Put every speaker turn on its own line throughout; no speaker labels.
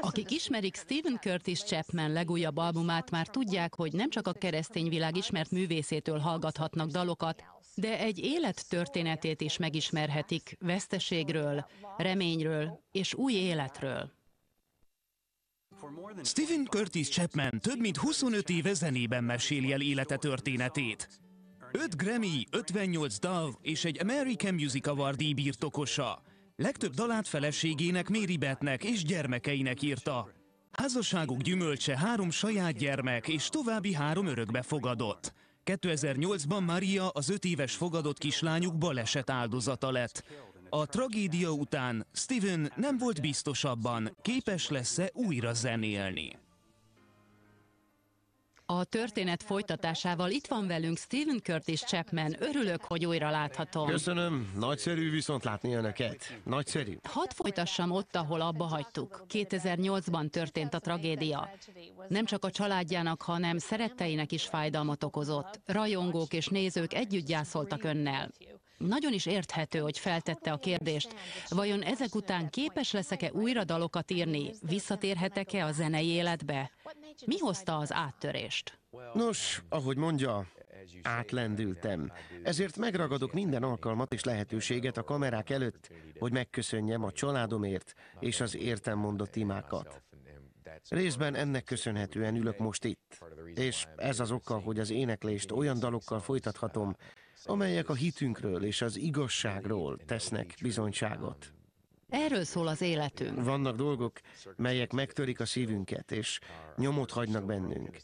Akik ismerik Stephen Curtis Chapman legújabb albumát, már tudják, hogy nem csak a keresztény világ ismert művészétől hallgathatnak dalokat, de egy élet történetét is megismerhetik veszteségről, reményről és új életről.
Stephen Curtis Chapman több mint 25 éve zenében meséli el élete történetét. 5 Grammy, 58 DAV és egy American Music Award díj birtokosa. Legtöbb dalát feleségének, Mary Bethnek és gyermekeinek írta. Házasságuk gyümölcse három saját gyermek és további három örökbe fogadott. 2008-ban Maria az öt éves fogadott kislányuk baleset áldozata lett. A tragédia után Steven nem volt biztos abban, képes lesz-e újra zenélni.
A történet folytatásával itt van velünk Stephen Curtis Chapman. Örülök, hogy újra láthatom.
Köszönöm, nagyszerű viszont látni önöket. Nagyszerű.
Hadd folytassam ott, ahol abba hagytuk. 2008-ban történt a tragédia. Nem csak a családjának, hanem szeretteinek is fájdalmat okozott. Rajongók és nézők együtt gyászoltak önnel. Nagyon is érthető, hogy feltette a kérdést, vajon ezek után képes leszek-e újra dalokat írni, visszatérhetek-e a zenei életbe? Mi hozta az áttörést?
Nos, ahogy mondja, átlendültem. Ezért megragadok minden alkalmat és lehetőséget a kamerák előtt, hogy megköszönjem a családomért és az értem mondott imákat. Részben ennek köszönhetően ülök most itt, és ez az oka, hogy az éneklést olyan dalokkal folytathatom, amelyek a hitünkről és az igazságról tesznek bizonyságot.
Erről szól az életünk.
Vannak dolgok, melyek megtörik a szívünket, és nyomot hagynak bennünk.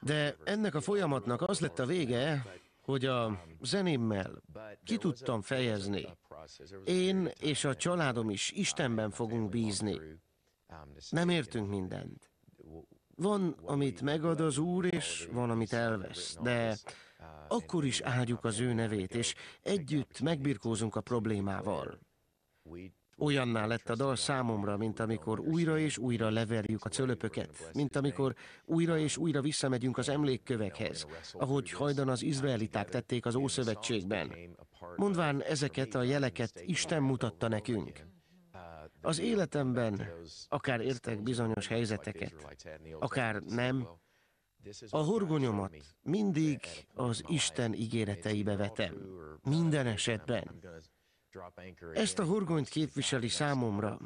De ennek a folyamatnak az lett a vége, hogy a zenémmel ki tudtam fejezni. Én és a családom is Istenben fogunk bízni. Nem értünk mindent. Van, amit megad az Úr, és van, amit elvesz, de akkor is áldjuk az ő nevét, és együtt megbirkózunk a problémával. Olyanná lett a dal számomra, mint amikor újra és újra leverjük a cölöpöket, mint amikor újra és újra visszamegyünk az emlékkövekhez, ahogy hajdan az izraeliták tették az Ószövetségben. Mondván ezeket a jeleket Isten mutatta nekünk. Az életemben akár értek bizonyos helyzeteket, akár nem, a horgonyomat mindig az Isten ígéreteibe vetem, minden esetben. Ezt a horgonyt képviseli számomra,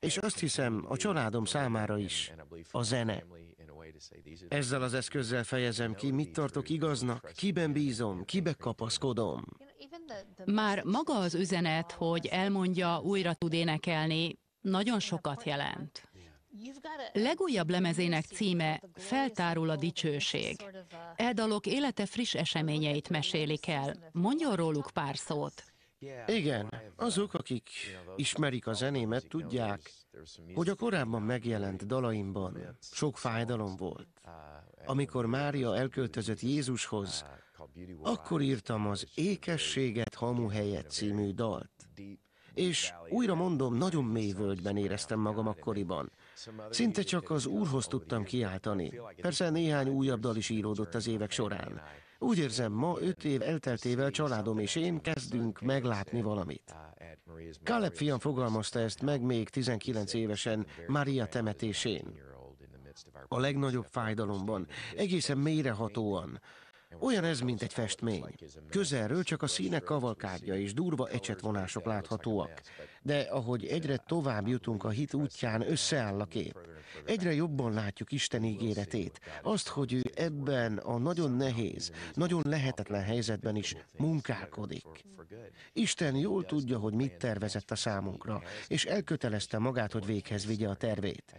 és azt hiszem a családom számára is a zene. Ezzel az eszközzel fejezem ki, mit tartok igaznak, kiben bízom, kibe kapaszkodom.
Már maga az üzenet, hogy elmondja, újra tud énekelni, nagyon sokat jelent. Legújabb lemezének címe Feltárul a dicsőség. E élete friss eseményeit mesélik el. Mondjon róluk pár szót.
Igen, azok, akik ismerik a zenémet, tudják, hogy a korábban megjelent dalaimban sok fájdalom volt. Amikor Mária elköltözött Jézushoz, akkor írtam az Ékességet hamu helyet című dalt. És újra mondom, nagyon mély völgyben éreztem magam akkoriban. Szinte csak az Úrhoz tudtam kiáltani. Persze néhány újabb dal is íródott az évek során. Úgy érzem, ma öt év elteltével családom és én kezdünk meglátni valamit. Caleb fiam fogalmazta ezt meg még 19 évesen Maria temetésén. A legnagyobb fájdalomban, egészen mélyrehatóan, olyan ez, mint egy festmény. Közelről csak a színek kavalkádja és durva ecsetvonások láthatóak. De ahogy egyre tovább jutunk a hit útján, összeáll a kép. Egyre jobban látjuk Isten ígéretét. Azt, hogy ő ebben a nagyon nehéz, nagyon lehetetlen helyzetben is munkálkodik. Isten jól tudja, hogy mit tervezett a számunkra, és elkötelezte magát, hogy véghez vigye a tervét.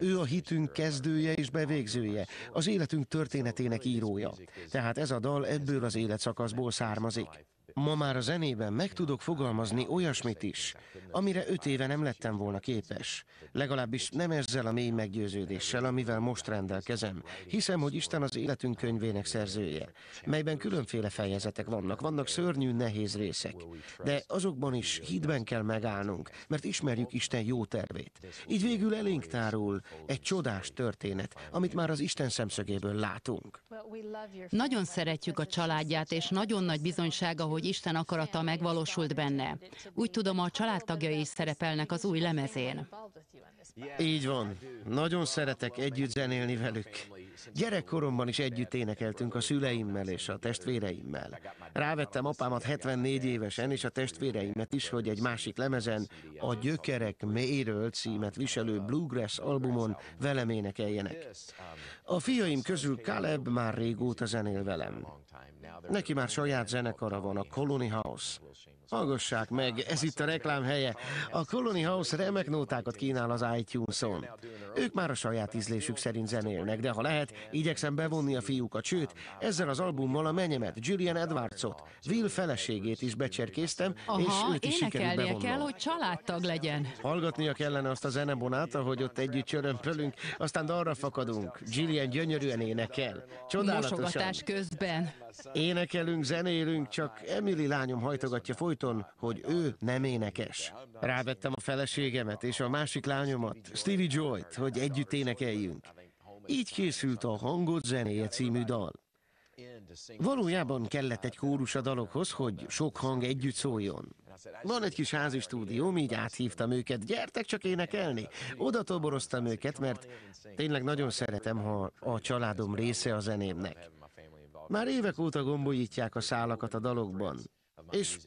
Ő a hitünk kezdője és bevégzője, az életünk történetének írója. Tehát ez a dal ebből az életszakaszból származik. Ma már a zenében meg tudok fogalmazni olyasmit is, amire öt éve nem lettem volna képes. Legalábbis nem ezzel a mély meggyőződéssel, amivel most rendelkezem. Hiszem, hogy Isten az életünk könyvének szerzője, melyben különféle fejezetek vannak, vannak szörnyű, nehéz részek. De azokban is hitben kell megállnunk, mert ismerjük Isten jó tervét. Így végül elénk tárul egy csodás történet, amit már az Isten szemszögéből látunk.
Nagyon szeretjük a családját, és nagyon nagy bizonysága, hogy hogy Isten akarata megvalósult benne. Úgy tudom, a családtagjai is szerepelnek az új lemezén.
Így van. Nagyon szeretek együtt zenélni velük. Gyerekkoromban is együtt énekeltünk a szüleimmel és a testvéreimmel. Rávettem apámat 74 évesen, és a testvéreimet is, hogy egy másik lemezen, a Gyökerek mélyről címet viselő Bluegrass albumon velem énekeljenek. A fiaim közül Caleb már régóta zenél velem. Neki már saját zenekara van, a Colony House. Hallgassák meg, ez itt a reklám helye. A Colony House remek nótákat kínál az iTunes-on. Ők már a saját ízlésük szerint zenélnek, de ha lehet, igyekszem bevonni a fiúkat, sőt, ezzel az albummal a menyemet, Julian Edwardsot, Will feleségét is becserkéztem,
Aha,
és őt is sikerült bevonnom.
kell, hogy családtag legyen.
Hallgatnia kellene azt a zenebonát, ahogy ott együtt csörömpölünk, aztán arra fakadunk. Gillian gyönyörűen énekel. Csodálatosan.
Mosogatás közben.
Énekelünk, zenélünk, csak Emily lányom hajtogatja folyton, hogy ő nem énekes. Rávettem a feleségemet és a másik lányomat, Stevie Joy-t, hogy együtt énekeljünk. Így készült a Hangot zenéje című dal. Valójában kellett egy kórus a dalokhoz, hogy sok hang együtt szóljon. Van egy kis házi stúdióm, így áthívtam őket, gyertek csak énekelni. Oda toboroztam őket, mert tényleg nagyon szeretem, ha a családom része a zenémnek. Már évek óta gombolítják a szálakat a dalokban, és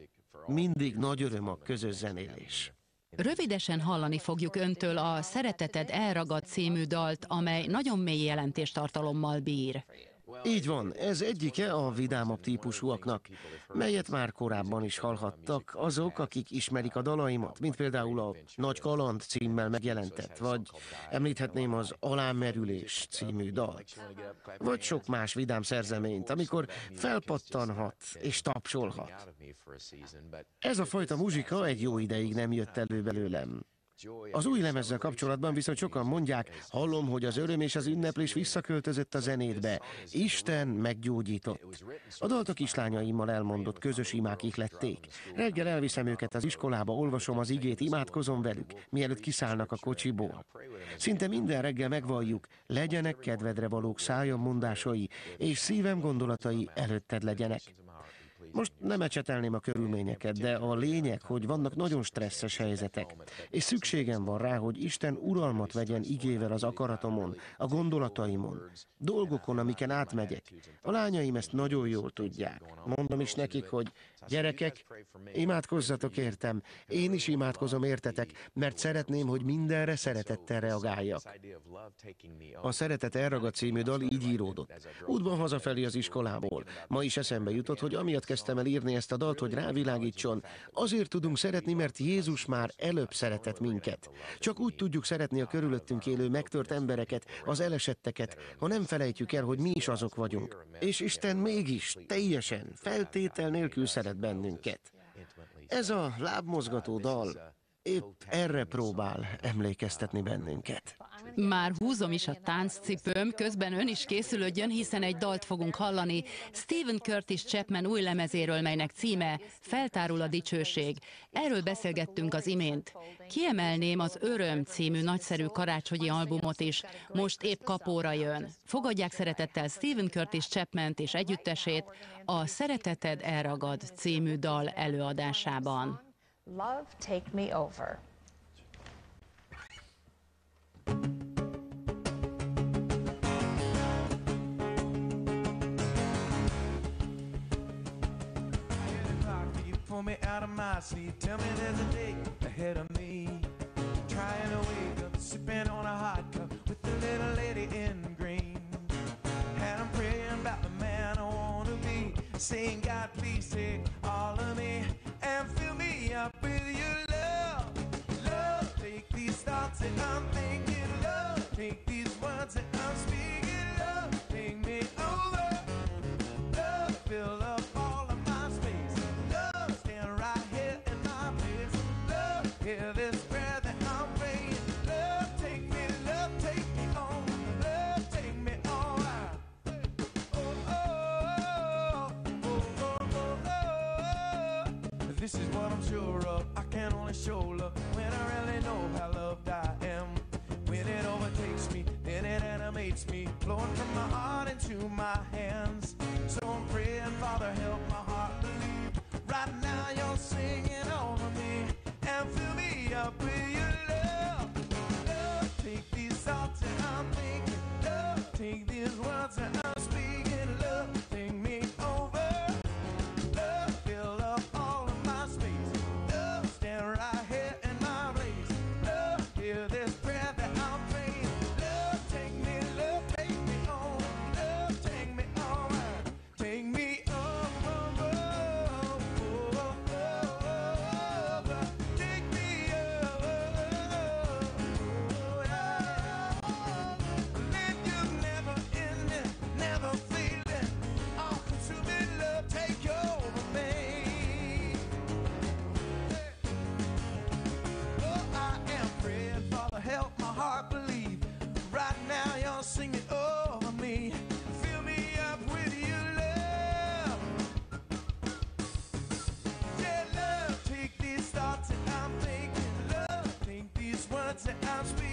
mindig nagy öröm a közös zenélés.
Rövidesen hallani fogjuk öntől a Szereteted elragad című dalt, amely nagyon mély jelentéstartalommal bír.
Így van, ez egyike a vidámabb típusúaknak, melyet már korábban is hallhattak azok, akik ismerik a dalaimat, mint például a Nagy Kaland címmel megjelentett, vagy említhetném az Alámerülés című dalt, vagy sok más vidám szerzeményt, amikor felpattanhat és tapsolhat. Ez a fajta muzsika egy jó ideig nem jött elő belőlem. Az új lemezzel kapcsolatban viszont sokan mondják, hallom, hogy az öröm és az ünneplés visszaköltözött a zenétbe. Isten meggyógyított. A dalt a kislányaimmal elmondott közös imák ihlették. Reggel elviszem őket az iskolába, olvasom az igét, imádkozom velük, mielőtt kiszállnak a kocsiból. Szinte minden reggel megvalljuk, legyenek kedvedre valók szájam mondásai, és szívem gondolatai előtted legyenek. Most nem ecsetelném a körülményeket, de a lényeg, hogy vannak nagyon stresszes helyzetek, és szükségem van rá, hogy Isten uralmat vegyen igével az akaratomon, a gondolataimon, dolgokon, amiken átmegyek. A lányaim ezt nagyon jól tudják. Mondom is nekik, hogy gyerekek, imádkozzatok értem, én is imádkozom értetek, mert szeretném, hogy mindenre szeretettel reagáljak. A Szeretet elragad című dal így íródott. Útban hazafelé az iskolából. Ma is eszembe jutott, hogy amiatt kezdtem el írni ezt a dalt, hogy rávilágítson. Azért tudunk szeretni, mert Jézus már előbb szeretett minket. Csak úgy tudjuk szeretni a körülöttünk élő megtört embereket, az elesetteket, ha nem felejtjük el, hogy mi is azok vagyunk. És Isten mégis, teljesen, feltétel nélkül szeret bennünket. Ez a lábmozgató dal épp erre próbál emlékeztetni bennünket.
Már húzom is a tánccipőm, közben ön is készülődjön, hiszen egy dalt fogunk hallani Stephen Curtis Chapman új lemezéről, melynek címe Feltárul a dicsőség. Erről beszélgettünk az imént. Kiemelném az Öröm című nagyszerű karácsonyi albumot is, most épp kapóra jön. Fogadják szeretettel Stephen Curtis chapman és együttesét a Szereteted elragad című dal előadásában.
Love Take Me Over.
Pull me out of my seat. Tell me there's a day ahead of me. Trying to wake up, sipping on a hot cup with the little lady in green. And I'm praying about the man I wanna be. Saying, God, please take all of me love. Love, take these thoughts that I'm thinking. Love, take these words that I'm speaking. Love, take me over. Love, fill up all of my space. Love, stand right here in my place. Love, this prayer This is what I'm sure of. I can only show love when I really know how loved I am. When it overtakes me, then it animates me, flowing from my heart into my hands. that's the answer.